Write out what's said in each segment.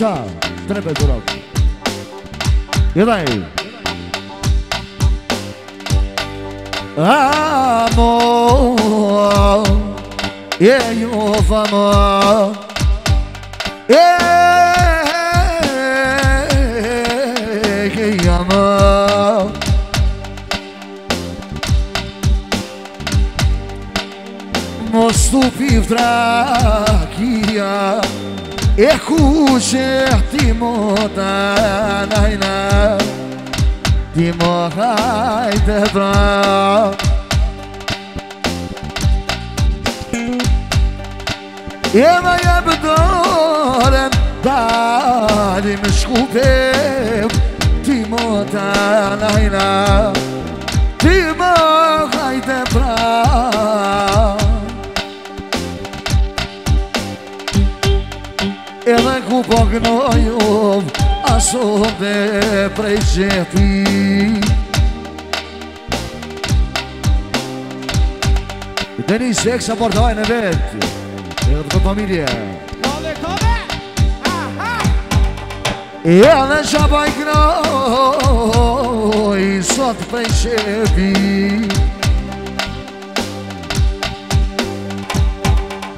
Marcha! do durão. E daí? Amor E vou amor E que amor Mostro vivra que E quero te mudar, Naina. Te morrair de braço. E vai eu botar em tal e me escute. Te mudar, Naina. Te morrair de u pognojov, a sobe pređeti Denis Veksa Bordoj në vetë Edhe é të familje Kove, kove! Aha! Ah! Edhe që bajknoj Sot prej shepi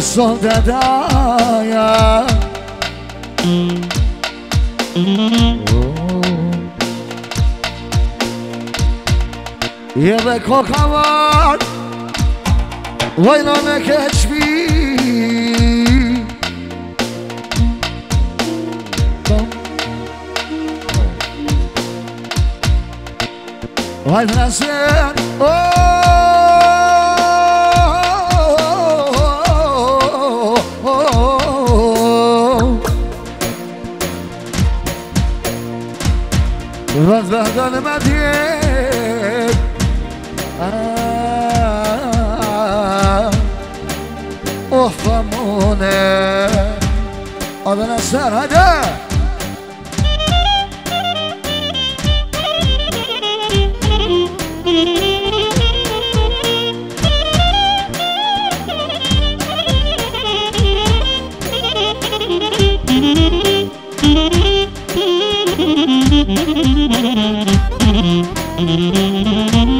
Son dedaya Jebe kokavar Vojna me keq Vajnë nësër Oh Sevda dönmedim ah, Of amune Adına ser hadi Thank you. Música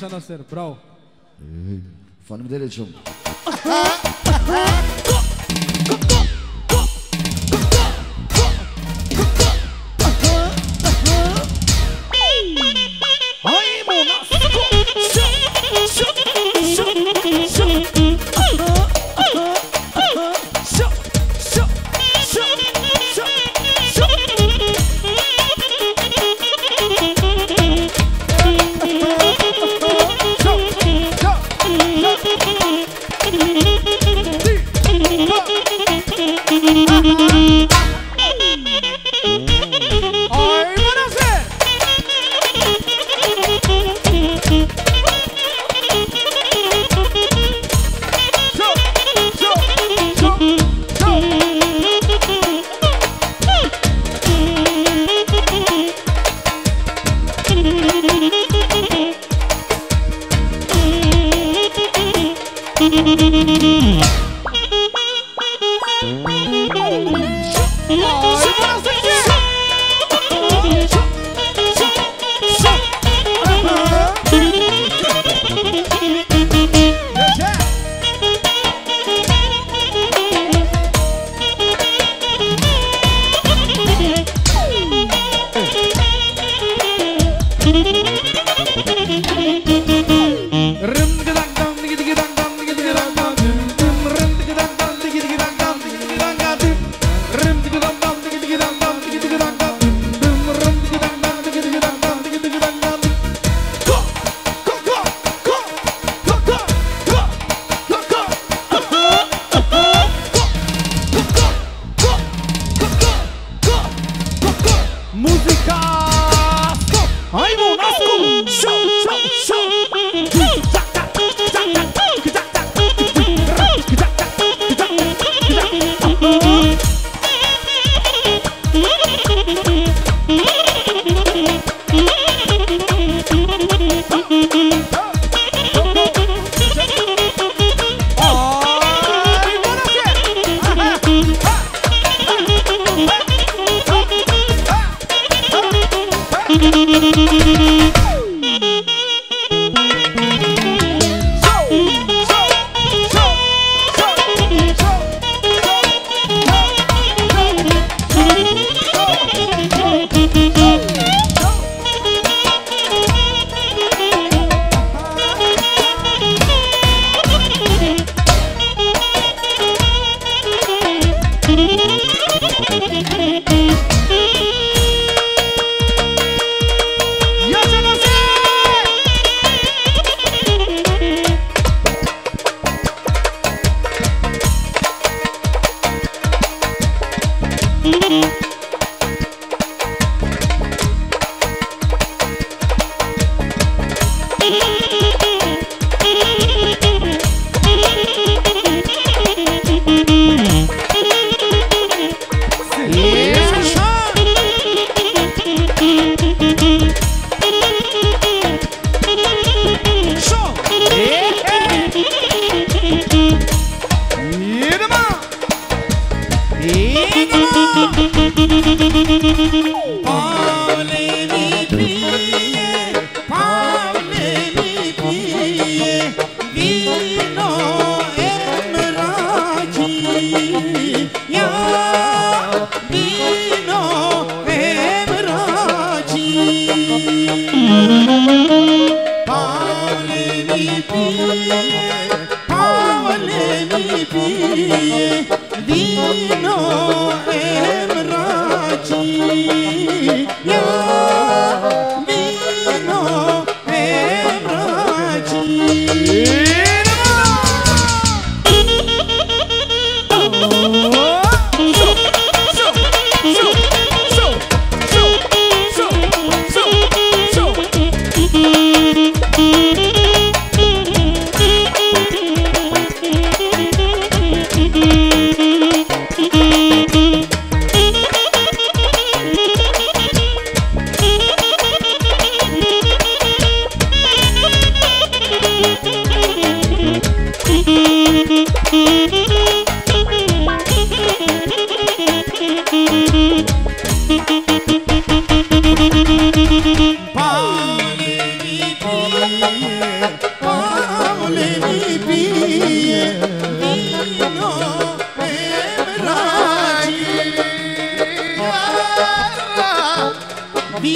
Baixada Cerebral. O fone dele é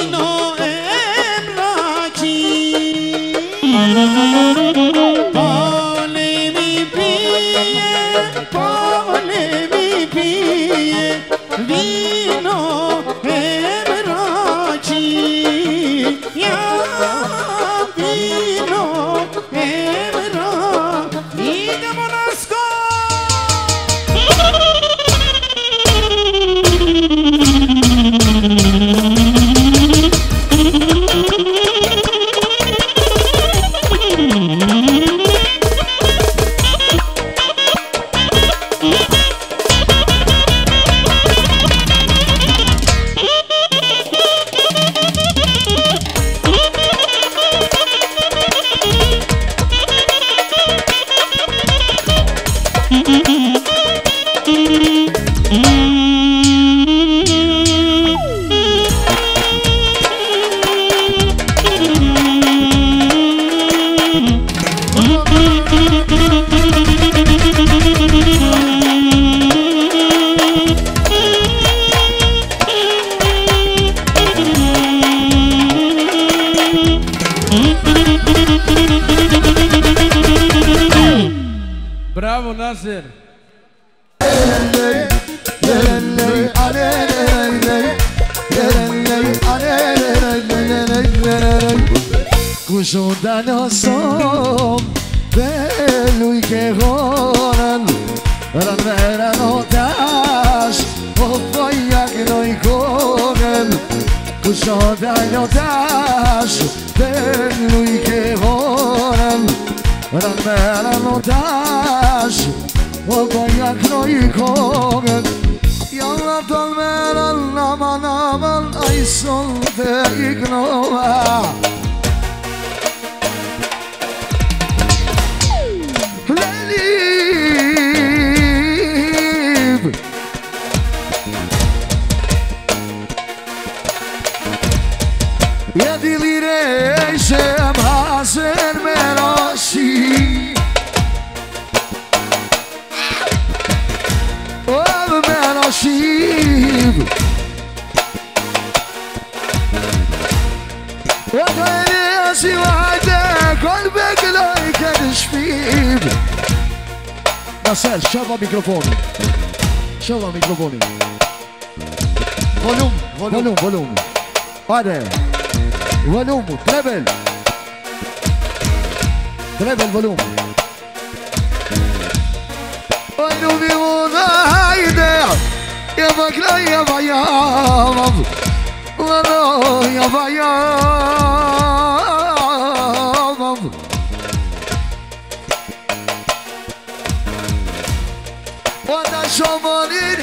No Ra meren o tash, po po jak noj kogen Kusho tajnë o tash, për nuk e voren Ra meren o tash, po po jak noj kogen Jalla t'al meren, nama nama, n'aj son t'ek n'ova sem fazer-me herói Oh, me herói Eu ganhei se vai ter Quando vê que não é que é despido Dá certo, chama o microfone Chama o microfone Volume, volume, volume, Olha volume, تريبل تريبل volume. ولومي بيوضا هايدا يا بكرا يا بيا يا بيا وانا شمالين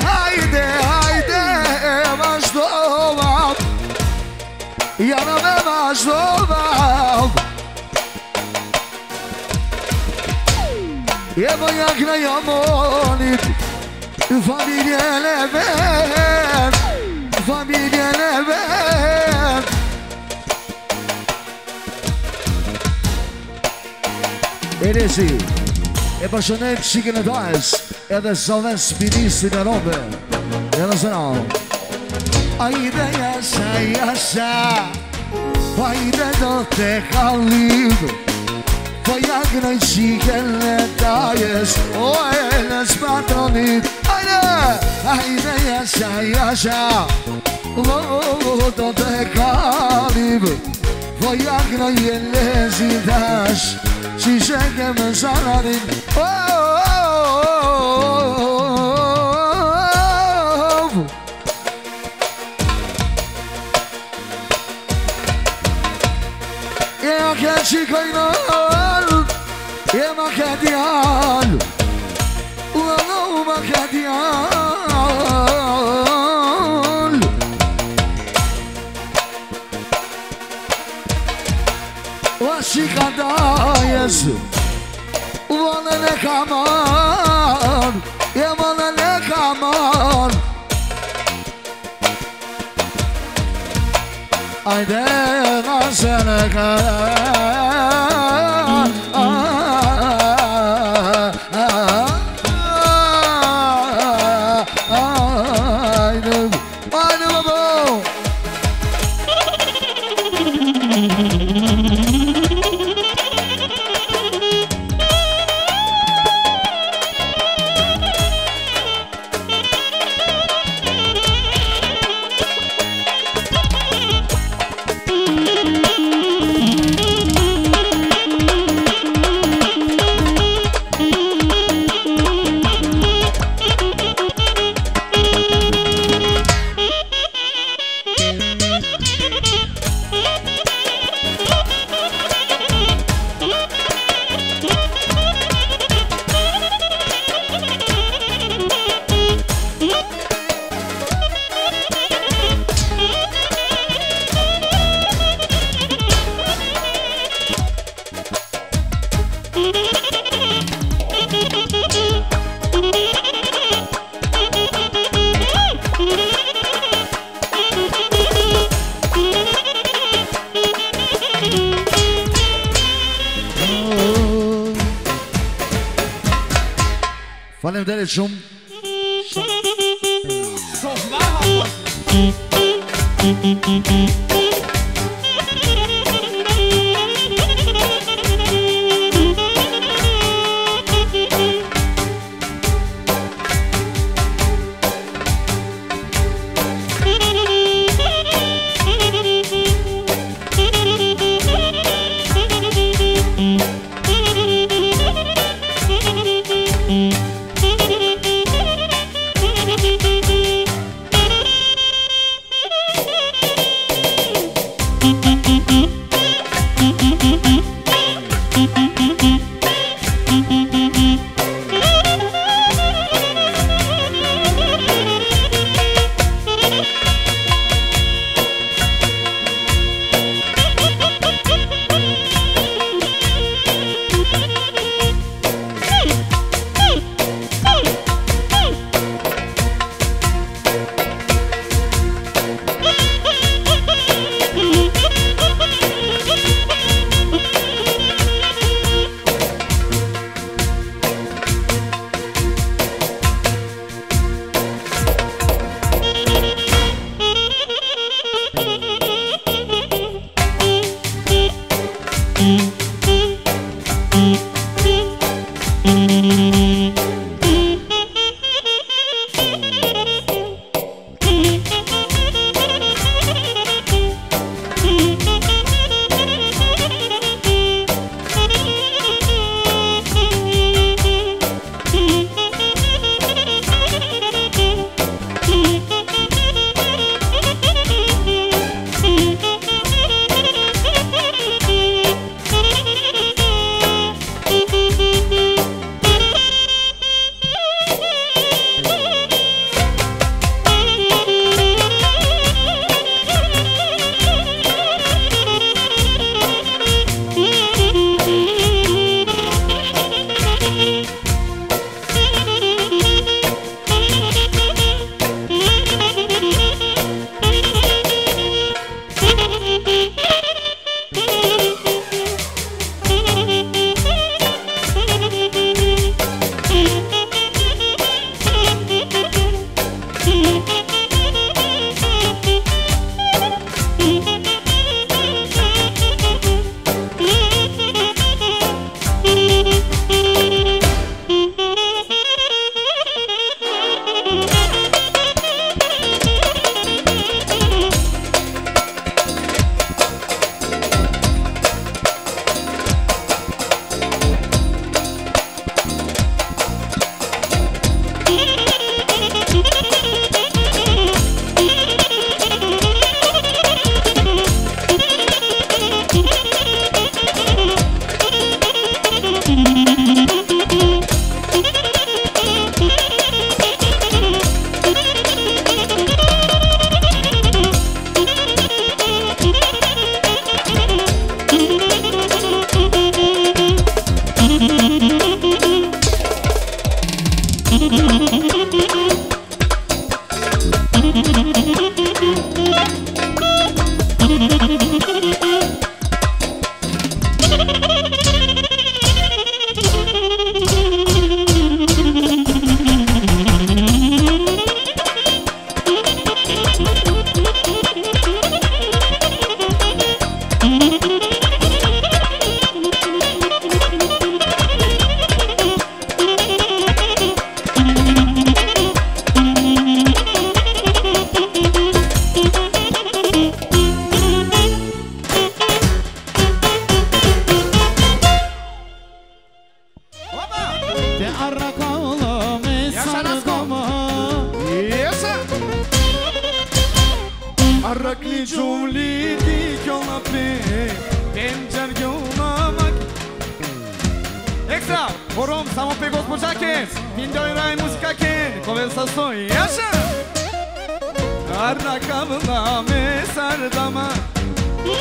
مش يا Shdovav E bënjak në jamonit Në familje në vet Në familje në vet E nësi E përshënët qikën e të asë E dhe në rëmë E dhe zëra A i dhe jasë, a i Po i dhe do të kalit Po i agrej shiken le tajes O e në spatronit Ajde! Ajde jasha jasha Lo do të kalit Po i agrej e lezit ash Si shenke me zararit ateşi kaynar Yemek ediyan Ulamak ediyan Vaşikada yesu ne kamar Ajde, ma se në kërë Universum حركني جوليدي كيوم أبني Extra! Forum, samo pegou os puxaques! Pindoirai música quente! Conversações!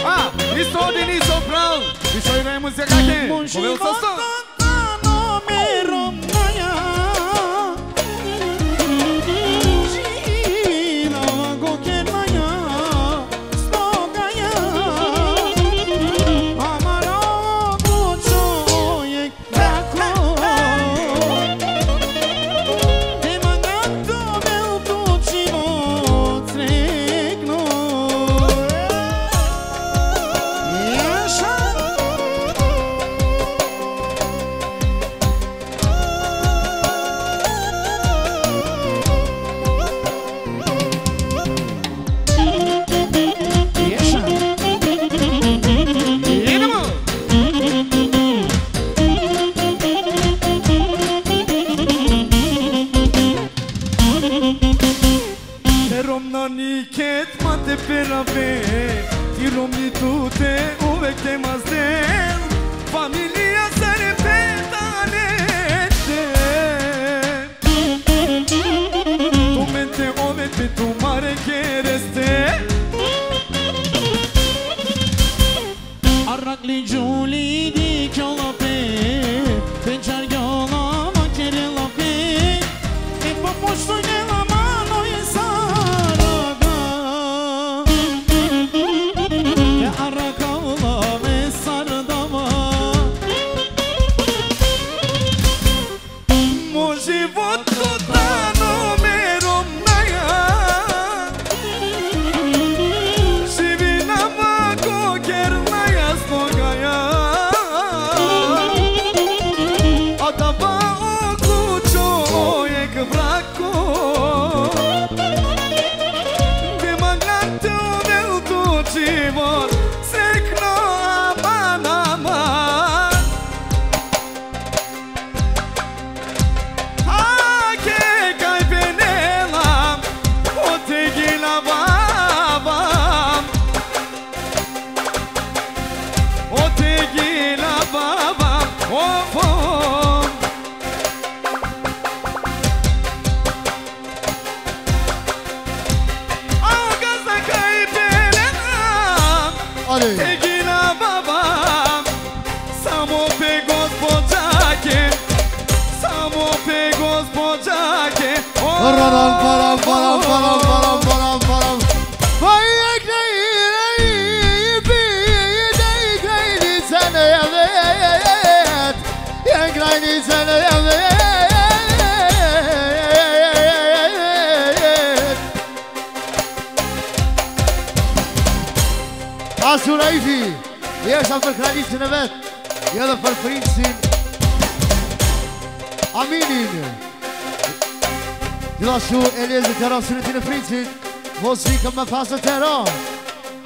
Ah! Estou de Nilson Brown! Pindoirai música quente! Conversações! temas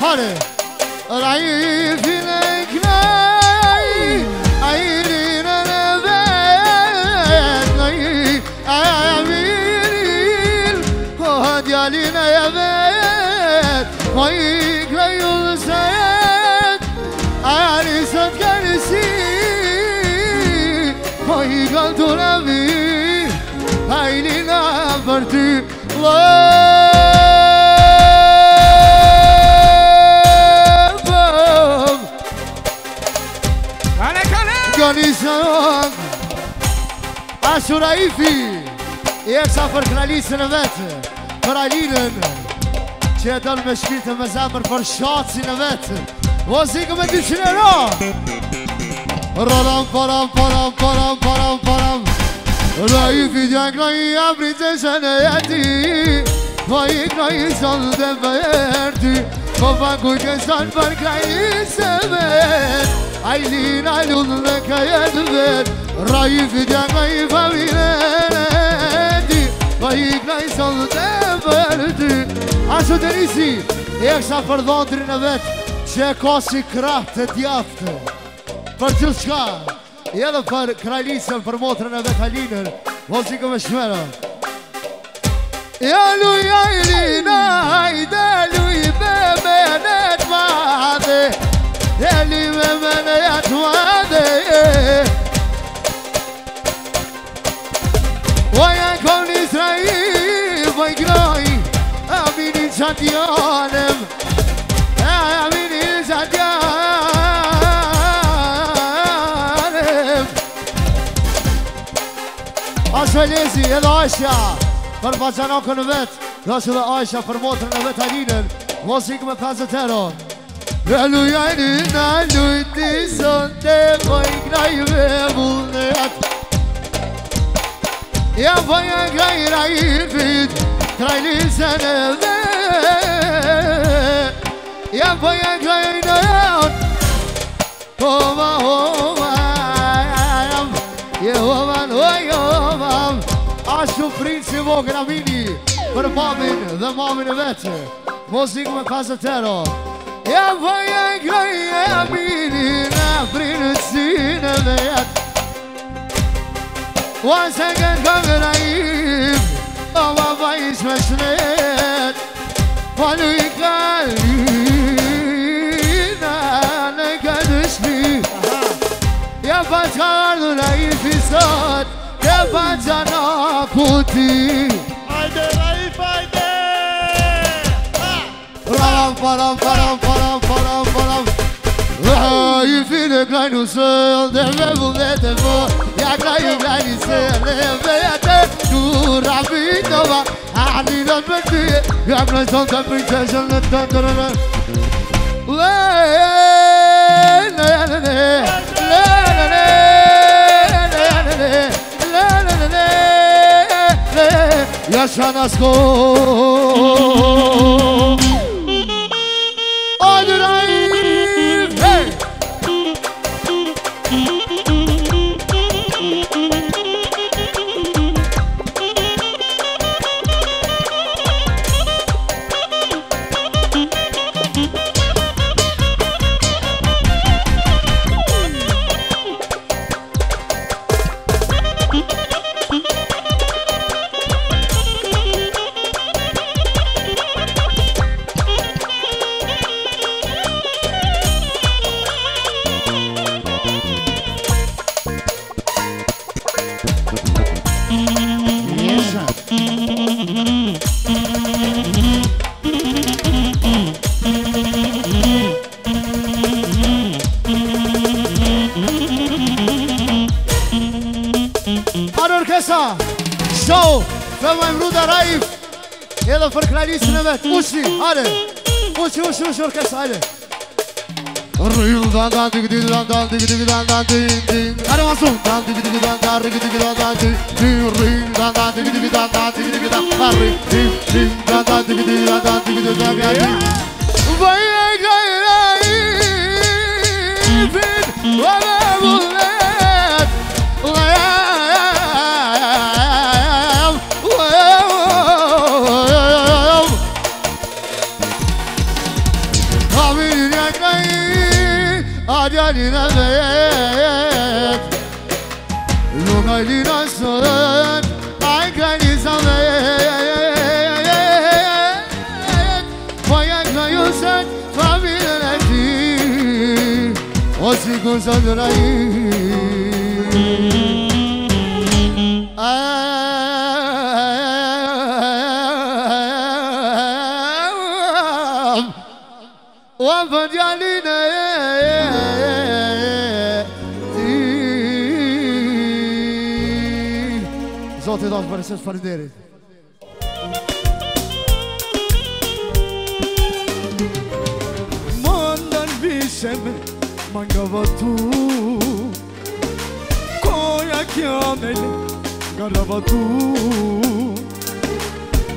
Hare Rai fine knai Ai rina ne ve Nai Ai amiril Ho djali ne ve Moi kai ulsat Ai ali sot kersi Moi gal tu ravi Ai lina për ty Lëj Dashura Ifi I e për kralisën e vetë Për Alinën Që e donë me shpirtën me zemër Për shacin e vetë Muzikë me këtë e ro Rodam, param, param, param, param, param Në i fidja në kënë i amri të shënë e jeti Në po i kënë i sëllë dhe po për e Po Në fanë ku i për kënë e vetë Ajlin, ajlun dhe kënë vetë Rajif dja nga i favire në ti Nga i kna i sot të vërë ty A së të nisi E kësa për dhondri në vetë Që e kosi kratë të djaftë Për gjithë shka E edhe për kralisën për motrën e vetë alinër Vosikë me shmëra E aluja i lina hajde Aluja i bebe në të madhe E aluja i bebe në Oi, a glória Israel, oi glória, a benisa de ontem. É a benisa de ontem. Angéles e anjos, por fazanho com o vento, nós e a Aisha por motor na metade ali, nós e com a casa terra. Aleluia de noite e de dia, e glória, E po jenë këjra i në fitë, trajnit se në dhejtë E po jenë këjra i në jëtë Hova, hova, je hova, hoja, hova Ashtu pritë që vokë në mini, për mamin dhe mamin e vetë Mozikë me pasë të tëro E i në mini, në frinët si واسقت بغريب الله ضيس مسند ولو يقالينا انا قد اسمي يا فتار في صوت يا فتنا قوتي Param param param param param param Raif ile kaynusel Deve bu ve devo غيلاني سلام بياتا دورا يا ابن Koşun hadi. Koş koş koş orkestra hadi. Rıyıl dan dan digi digi dan dan digi digi dan dan din din Hadi masum dan digi digi dan dan digi digi dan dan din din Rıyıl dan dan digi digi dan dan digi digi dan dan din din din Dan dan digi digi dan dan digi digi dan dan din Vay gayrayi bin Vay Po si ku zëndër a i U anë për djallinë Zote do të përses përderit Mëndër në mangava tu Koya kyanele garava tu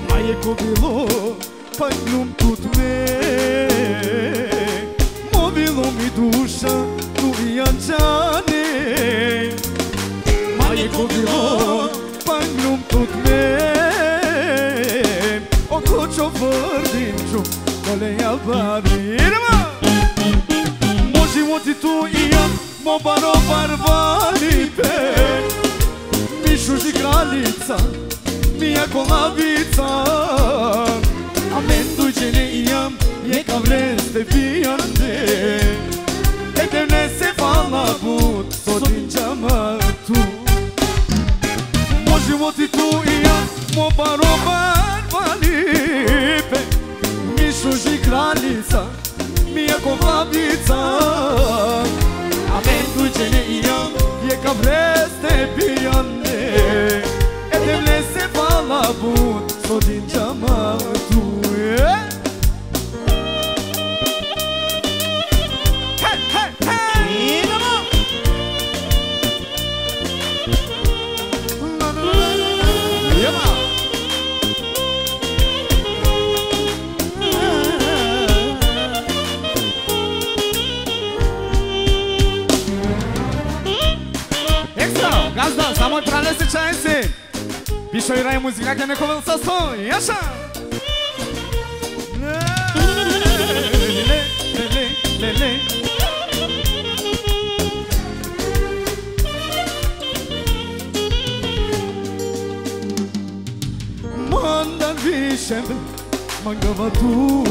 Maje ko bilo pa ljum tu tme Movilo mi duša tu i maye Maje ko bilo pa ljum tu tme Oko čo Zoti tu i jam Mo baro barvali pek Mi shushi kraljica Mi jako lavica A menduj që ne i jam Je ka vres të vijan te Edhe nese falla but Sotin qama tu Mo životi e covabdița A pentru ne ia, e ca vreste piande E de se va la bun, s-o din cea Ayaklarını kolunu sasın yaşa Mandar vişem Mangavatu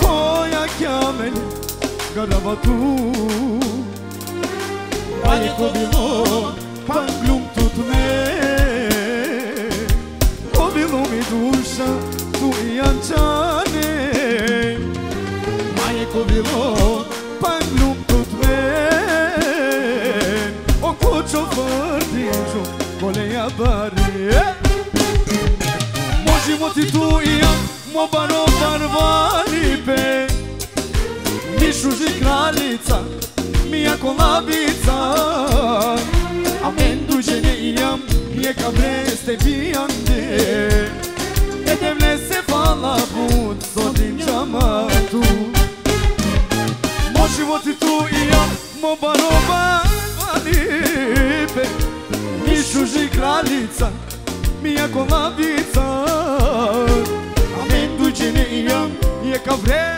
Koya kameli Garavatu Ayko bir tu i ja Mo bano barvaripe Nišuži kraljica jako kolabica A duđe ne ijam Rijeka vreste pijande Edevle se fala bud Zodim tu Mo životi tu i ja Mo bano barvaripe Nišuži kraljica mi jako kolabica Cavreiro.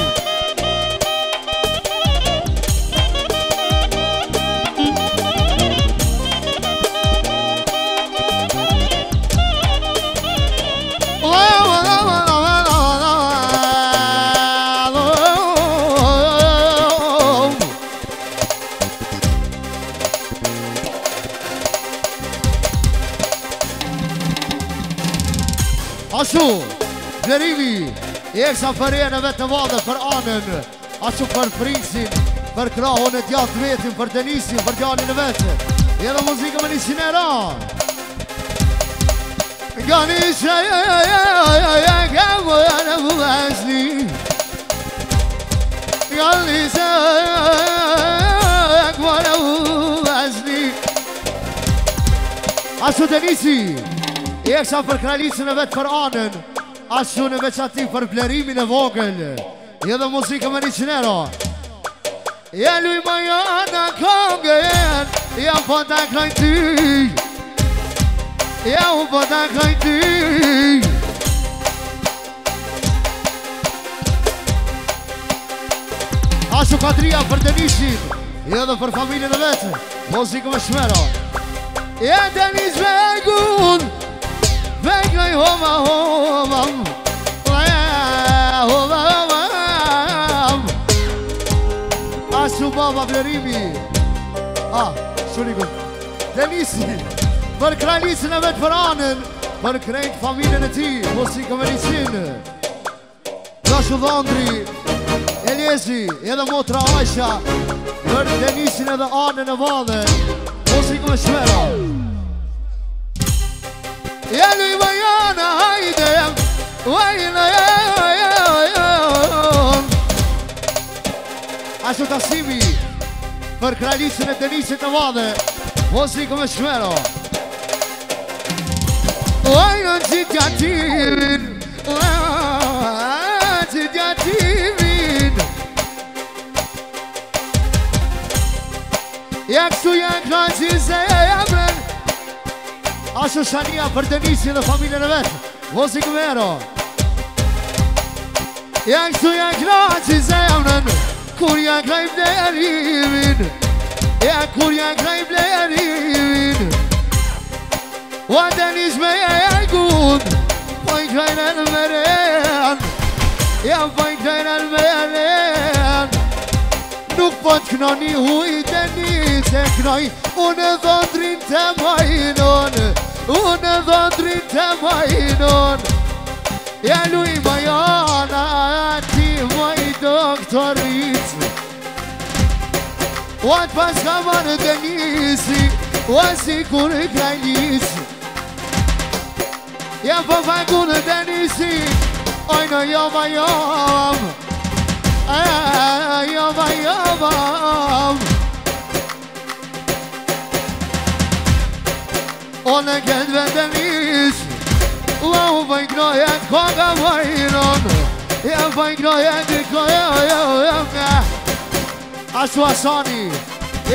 Jeksa për jene vetë madhe për anën Asu për prinsin Për krahon e tjatë vetin Për denisin, për gjanin e vetë Jeda muzika me nisin e ran Gani që jo jo jo jo jo jo Ka më janë më vëzni Gani që jo Asu Denisi, i për kralisën e vetë për anën Ashtune veç ati për plerimin e vogël Një dhe muzikë me një qënero Ja luj më janë në kongën Ja po të krojnë ty Ja u po të krojnë ty Ashtu katria për denishin Një dhe për familjën e vetë Muzikë me shmero Ja denish me e Shumë shumë shumë shumë shumë shumë shumë shumë shumë shumë shumë për shumë shumë shumë shumë shumë shumë shumë shumë shumë shumë shumë shumë shumë shumë shumë shumë shumë Aisha shumë shumë shumë shumë shumë shumë shumë shumë shumë shumë Jeluj më jana, hajde jam Ajo tasimi Për kraljicën e të njështë e të madhe Mosikëm e shmero Ojo në gjithja t'in Ojo në gjithja t'in Eksu jen kraljicën se jam Ashtë shania për Denisi dhe familje në vetë Vosi këmero Jak të jak la që ze jam në Kur jak la i mle e rivin Jak kur jak la i mle e rivin Wa të me e e gud Po i krajnë e në mërë e janë Jam po i krajnë e në mërë e Nuk po të kënoj një Denis e një kënoj Unë dhëndrin të majnonë Unë dhëndri të majinon Jaluj majon A ti maj doktorit Uatë pas ka marë të njësi Uatë si kur ka njësi Ja po fajku në të njësi Oj në jo majon O në këtë vetë në ishë La u bëjgënoj e të këtë vajron E u bëjgënoj e të këtë Ashtu asani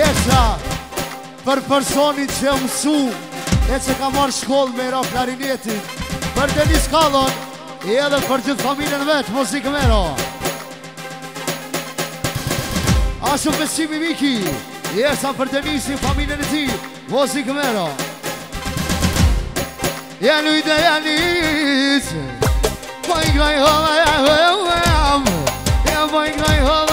Esa Për personi që mësu E që ka marrë shkollë me ro klarinetit Për Denis Kallon E edhe për gjithë familjen vetë Muzikë me ro Ashtu pesimi miki Esha për të njësi familjen e ti Muzikë me ro Muzikë me ro Ja luaj dhe alis po i vaj ho ho ho ho avo evoj vaj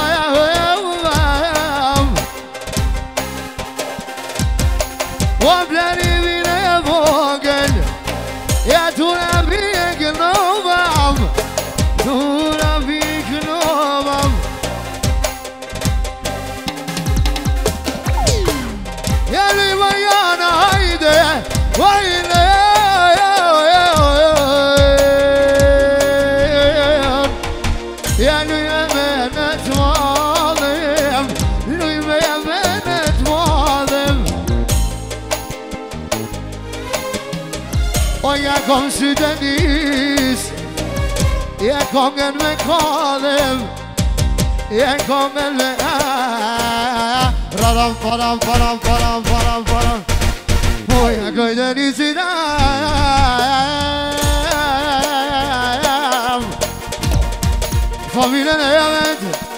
qenis Je kongen me kalem Je kongen me Radam, param, param, param, param, param Moj në kajtë një zina Familën e javet Familën e javet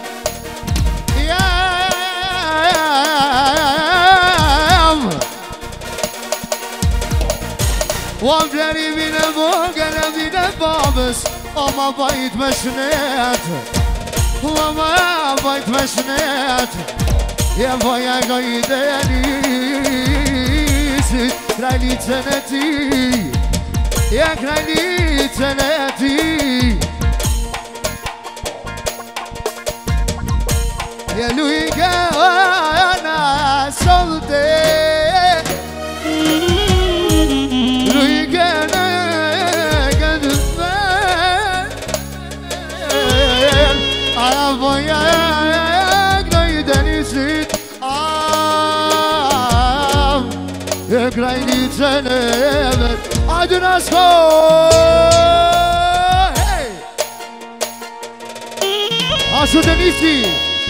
O mbërë i minë e minë babës O ma bëjtë me sënetë O ma bëjtë me sënetë E vaj e këjtë e një Krajnitës e në ti Krajnitës e në ti E lu i në sotë Vasco Asu Denisi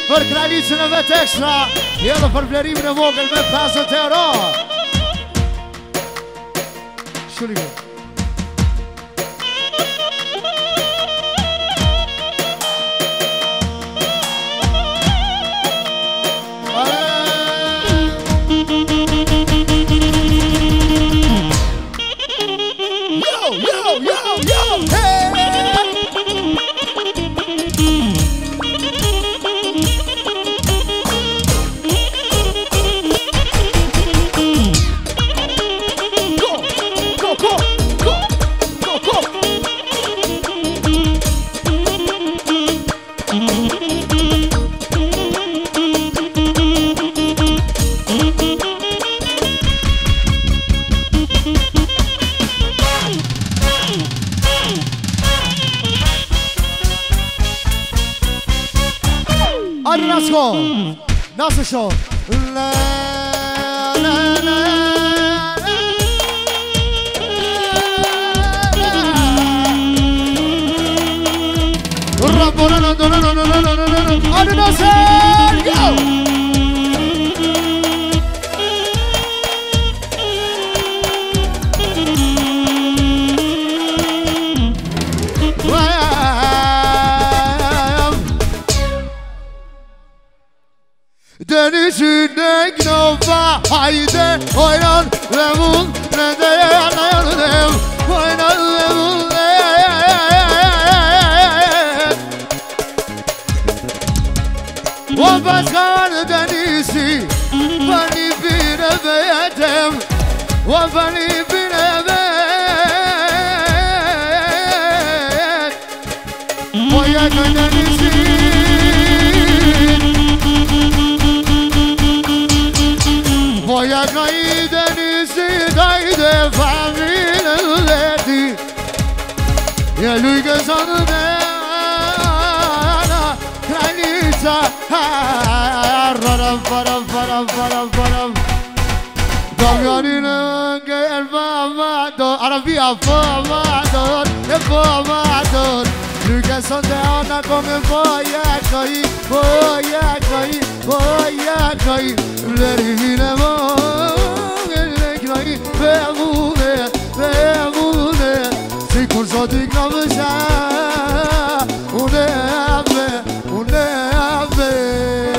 Për kralicën e vetë ekstra për blerimin e vogël me 50 euro Shulli gërë Go! Hoppa haydi oynan ve bul ne de yanan ev Oynan ve bul ne Hoppa çıkar denizi Beni bir eve yedim Hoppa فرم فرم فرم دمیانین گیر معدون عربی افا معدون افا معدون لوگه ساده ها نکنه باید کهی باید کهی باید کهی لرهین ما لگرهی بمونه بمونه سی کرسا دیگنا بشه اونه همه اونه همه